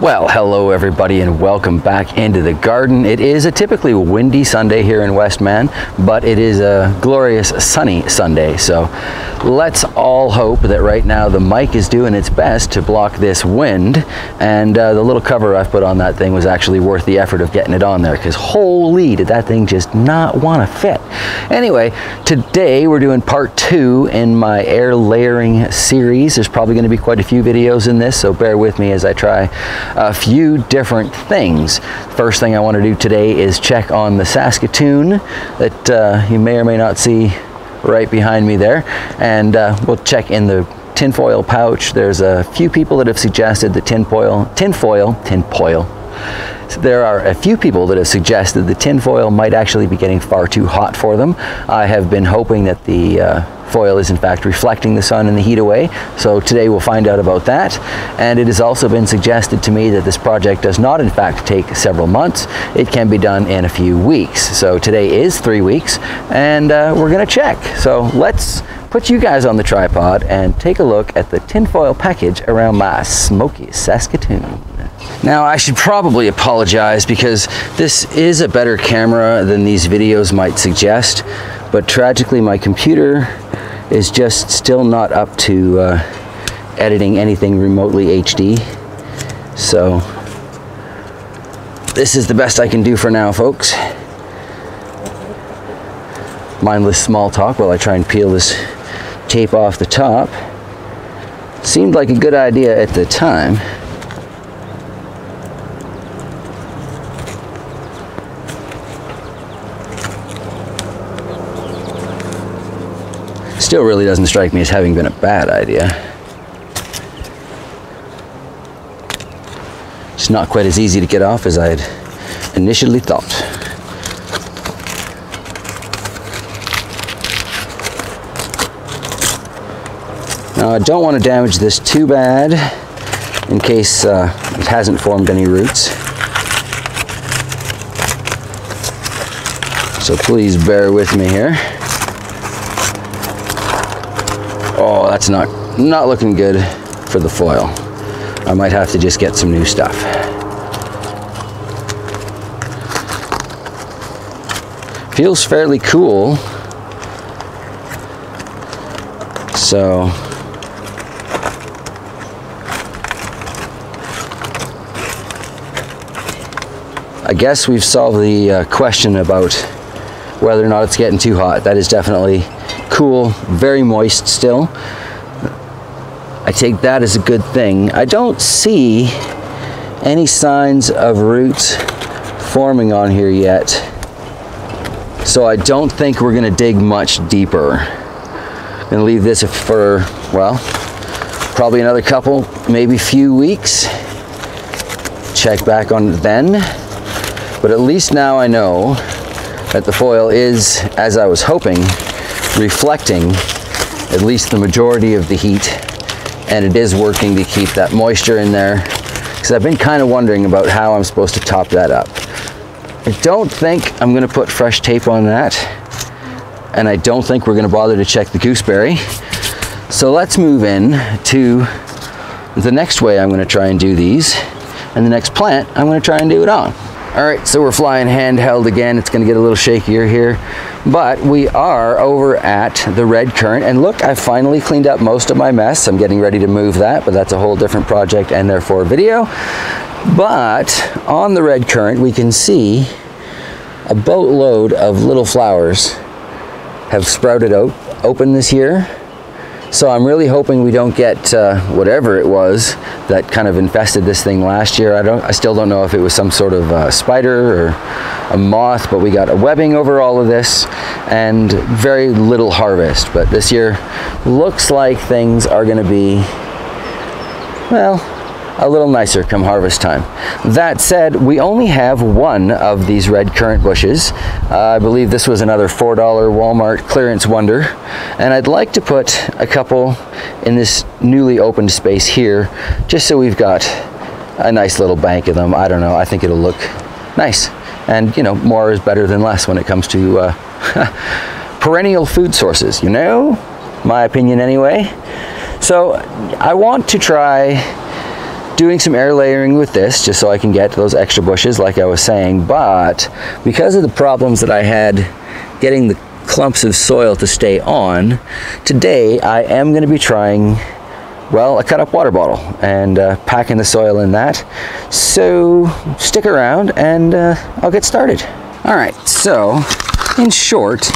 Well, hello everybody and welcome back into the garden. It is a typically windy Sunday here in Westman, but it is a glorious sunny Sunday. So let's all hope that right now the mic is doing its best to block this wind and uh, the little cover I've put on that thing was actually worth the effort of getting it on there because holy did that thing just not want to fit. Anyway, today we're doing part two in my air layering series. There's probably going to be quite a few videos in this, so bear with me as I try a few different things. First thing I want to do today is check on the Saskatoon that uh, you may or may not see right behind me there. And uh, we'll check in the tinfoil pouch. There's a few people that have suggested the tinfoil, tinfoil, tinfoil, there are a few people that have suggested the tinfoil might actually be getting far too hot for them. I have been hoping that the uh, foil is in fact reflecting the sun and the heat away. So today we'll find out about that. And it has also been suggested to me that this project does not in fact take several months. It can be done in a few weeks. So today is three weeks and uh, we're gonna check. So let's put you guys on the tripod and take a look at the tinfoil package around my smoky Saskatoon. Now I should probably apologize because this is a better camera than these videos might suggest, but tragically my computer is just still not up to uh, editing anything remotely HD. So this is the best I can do for now, folks. Mindless small talk while I try and peel this tape off the top. Seemed like a good idea at the time. Still really doesn't strike me as having been a bad idea. It's not quite as easy to get off as I had initially thought. Now I don't want to damage this too bad in case uh, it hasn't formed any roots. So please bear with me here. Oh, that's not, not looking good for the foil. I might have to just get some new stuff. Feels fairly cool. So, I guess we've solved the uh, question about whether or not it's getting too hot. That is definitely cool, very moist still. I take that as a good thing. I don't see any signs of roots forming on here yet. So I don't think we're gonna dig much deeper. I'm gonna leave this for, well, probably another couple, maybe few weeks. Check back on it then. But at least now I know that the foil is, as I was hoping, reflecting at least the majority of the heat and it is working to keep that moisture in there because I've been kind of wondering about how I'm supposed to top that up. I don't think I'm going to put fresh tape on that and I don't think we're going to bother to check the gooseberry. So let's move in to the next way I'm going to try and do these and the next plant I'm going to try and do it on. All right, so we're flying handheld again. It's gonna get a little shakier here, but we are over at the red Currant. And look, I finally cleaned up most of my mess. I'm getting ready to move that, but that's a whole different project and therefore video. But on the red Currant, we can see a boatload of little flowers have sprouted out open this year. So I'm really hoping we don't get uh, whatever it was that kind of infested this thing last year. I don't, I still don't know if it was some sort of uh, spider or a moth, but we got a webbing over all of this and very little harvest. But this year looks like things are going to be, well, a little nicer come harvest time. That said, we only have one of these red currant bushes. Uh, I believe this was another $4 Walmart clearance wonder. And I'd like to put a couple in this newly opened space here, just so we've got a nice little bank of them. I don't know, I think it'll look nice. And you know, more is better than less when it comes to uh, perennial food sources, you know? My opinion anyway. So I want to try doing some air layering with this just so I can get those extra bushes like I was saying but because of the problems that I had getting the clumps of soil to stay on today I am going to be trying well a cut up water bottle and uh, packing the soil in that. So stick around and uh, I'll get started. All right so in short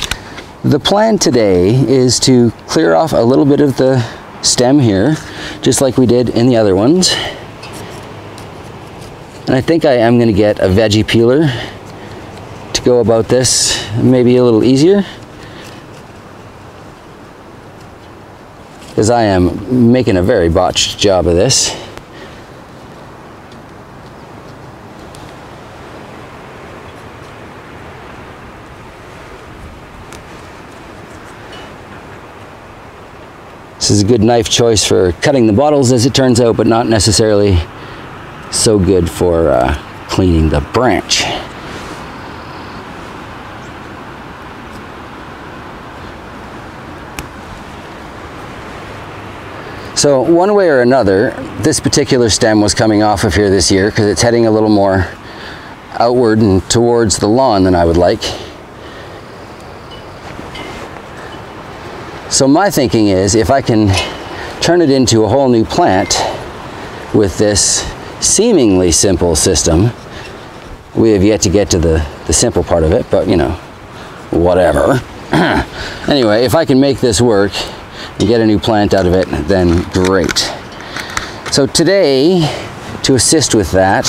the plan today is to clear off a little bit of the stem here just like we did in the other ones and I think I am going to get a veggie peeler to go about this maybe a little easier. Because I am making a very botched job of this. This is a good knife choice for cutting the bottles as it turns out, but not necessarily so good for uh, cleaning the branch. So one way or another, this particular stem was coming off of here this year because it's heading a little more outward and towards the lawn than I would like. So my thinking is if I can turn it into a whole new plant with this seemingly simple system. We have yet to get to the, the simple part of it, but you know, whatever. anyway, if I can make this work and get a new plant out of it, then great. So today, to assist with that,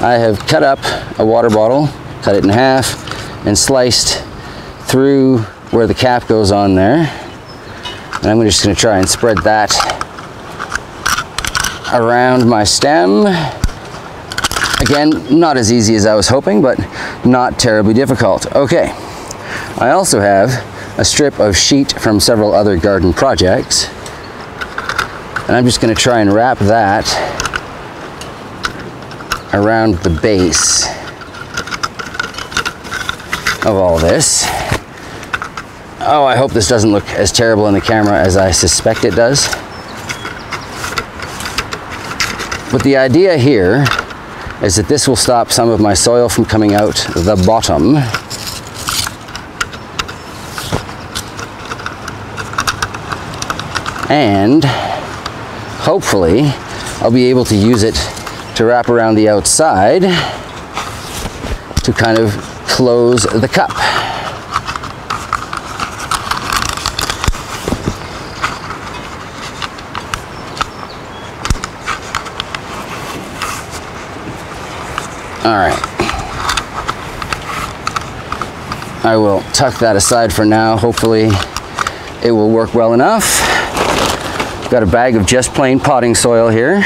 I have cut up a water bottle, cut it in half, and sliced through where the cap goes on there. And I'm just gonna try and spread that around my stem. Again, not as easy as I was hoping, but not terribly difficult. Okay, I also have a strip of sheet from several other garden projects. And I'm just gonna try and wrap that around the base of all this. Oh, I hope this doesn't look as terrible in the camera as I suspect it does. But the idea here is that this will stop some of my soil from coming out the bottom. And hopefully I'll be able to use it to wrap around the outside to kind of close the cup. All right. I will tuck that aside for now. Hopefully it will work well enough. Got a bag of just plain potting soil here.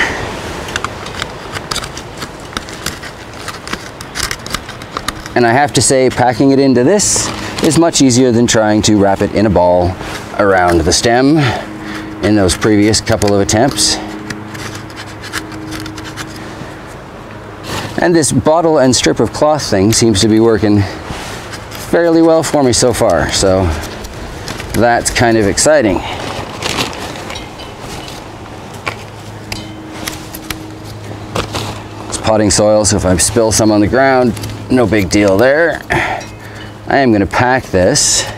And I have to say, packing it into this is much easier than trying to wrap it in a ball around the stem in those previous couple of attempts. And this bottle and strip of cloth thing seems to be working fairly well for me so far. So that's kind of exciting. It's potting soil, so if I spill some on the ground, no big deal there. I am gonna pack this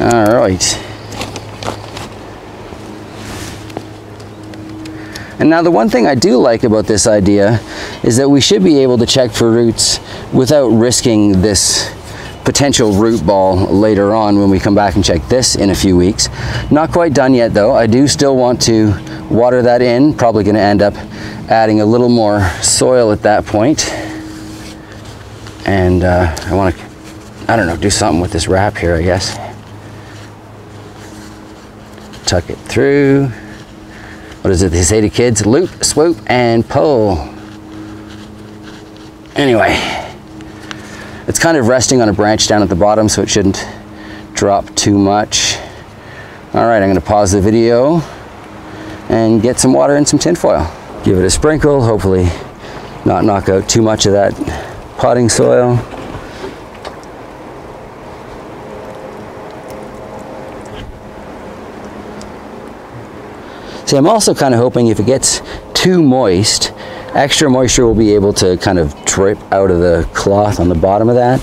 All right. And now the one thing I do like about this idea is that we should be able to check for roots without risking this potential root ball later on when we come back and check this in a few weeks. Not quite done yet though. I do still want to water that in. Probably going to end up adding a little more soil at that point. And uh, I want to, I don't know, do something with this wrap here, I guess. Tuck it through what is it they say to kids? Loop, swoop, and pull. Anyway, it's kind of resting on a branch down at the bottom, so it shouldn't drop too much. All right, I'm gonna pause the video and get some water and some tinfoil. Give it a sprinkle, hopefully not knock out too much of that potting soil. See, I'm also kind of hoping if it gets too moist, extra moisture will be able to kind of drip out of the cloth on the bottom of that.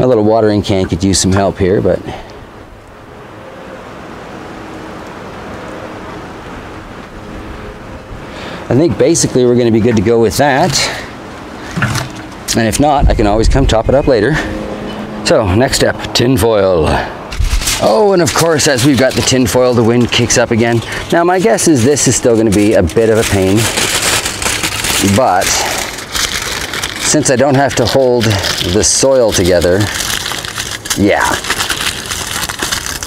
My little watering can could use some help here, but I think basically we're going to be good to go with that. And if not, I can always come top it up later. So next step, tin foil. Oh, and of course, as we've got the tin foil, the wind kicks up again. Now my guess is this is still going to be a bit of a pain, but since I don't have to hold the soil together, yeah,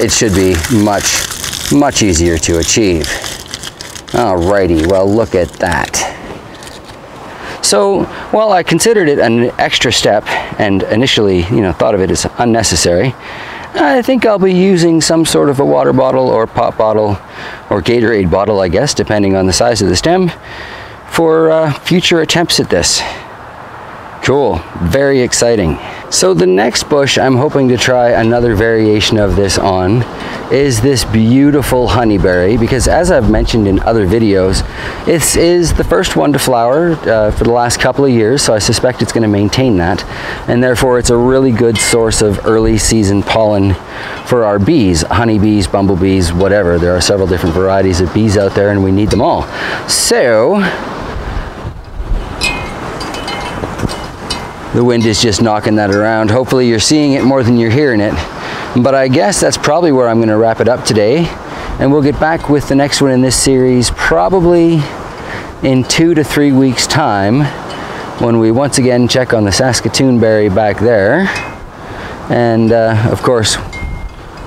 it should be much, much easier to achieve. Alrighty, well look at that. So, while I considered it an extra step and initially, you know, thought of it as unnecessary, I think I'll be using some sort of a water bottle or pop bottle or Gatorade bottle, I guess, depending on the size of the stem, for uh, future attempts at this. Cool, very exciting. So the next bush I'm hoping to try another variation of this on is this beautiful honeyberry because as I've mentioned in other videos, it is the first one to flower uh, for the last couple of years, so I suspect it's going to maintain that. And therefore it's a really good source of early season pollen for our bees, honeybees, bumblebees, whatever. There are several different varieties of bees out there and we need them all. So the wind is just knocking that around. Hopefully you're seeing it more than you're hearing it. But I guess that's probably where I'm going to wrap it up today. And we'll get back with the next one in this series probably in two to three weeks time when we once again check on the Saskatoon berry back there. And uh, of course,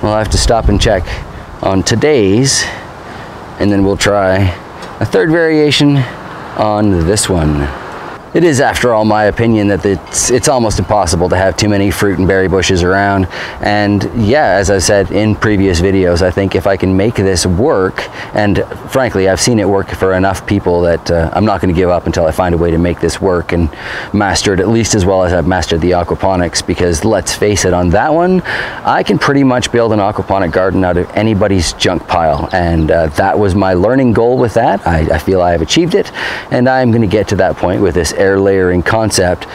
we'll have to stop and check on today's and then we'll try a third variation on this one. It is, after all, my opinion that it's, it's almost impossible to have too many fruit and berry bushes around. And yeah, as I said in previous videos, I think if I can make this work, and frankly, I've seen it work for enough people that uh, I'm not going to give up until I find a way to make this work and master it at least as well as I've mastered the aquaponics. Because let's face it, on that one, I can pretty much build an aquaponic garden out of anybody's junk pile. And uh, that was my learning goal with that. I, I feel I have achieved it, and I'm going to get to that point with this air layering concept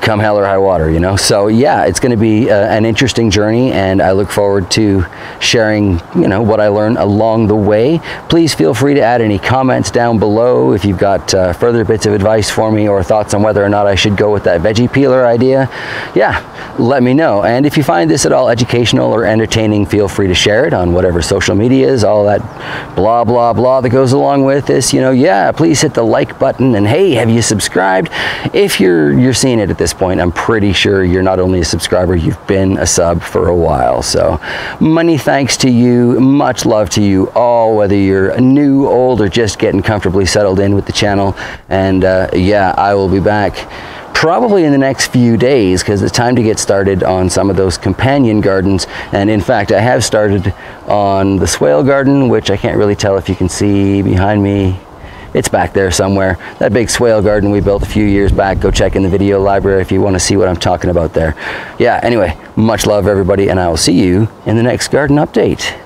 come hell or high water, you know? So yeah, it's going to be uh, an interesting journey and I look forward to sharing, you know, what I learn along the way. Please feel free to add any comments down below if you've got uh, further bits of advice for me or thoughts on whether or not I should go with that veggie peeler idea. Yeah, let me know. And if you find this at all educational or entertaining, feel free to share it on whatever social media is, all that blah, blah, blah that goes along with this. You know, yeah, please hit the like button and hey, have you subscribed? If you're, you're seeing it at this point, I'm pretty sure you're not only a subscriber, you've been a sub for a while. So many thanks to you. Much love to you all, whether you're new, old, or just getting comfortably settled in with the channel. And uh, yeah, I will be back probably in the next few days because it's time to get started on some of those companion gardens and in fact I have started on the swale garden which I can't really tell if you can see behind me it's back there somewhere. That big swale garden we built a few years back go check in the video library if you want to see what I'm talking about there. Yeah anyway much love everybody and I will see you in the next garden update